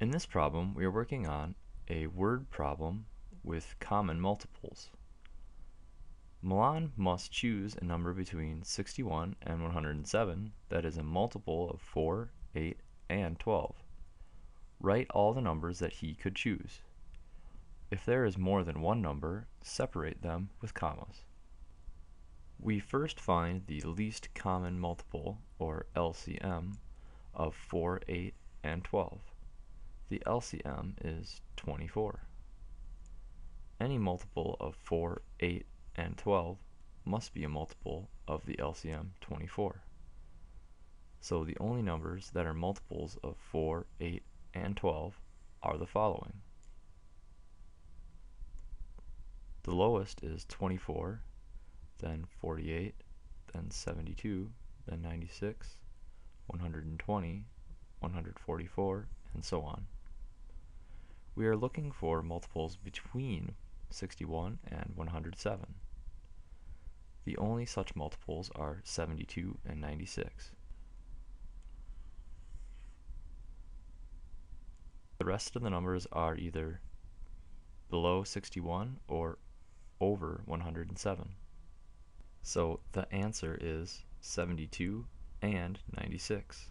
In this problem, we are working on a word problem with common multiples. Milan must choose a number between 61 and 107 that is a multiple of 4, 8, and 12. Write all the numbers that he could choose. If there is more than one number, separate them with commas. We first find the least common multiple, or LCM, of 4, 8, and 12. The LCM is 24. Any multiple of 4, 8, and 12 must be a multiple of the LCM 24. So the only numbers that are multiples of 4, 8, and 12 are the following. The lowest is 24, then 48, then 72, then 96, 120, 144, and so on. We are looking for multiples between 61 and 107. The only such multiples are 72 and 96. The rest of the numbers are either below 61 or over 107. So the answer is 72 and 96.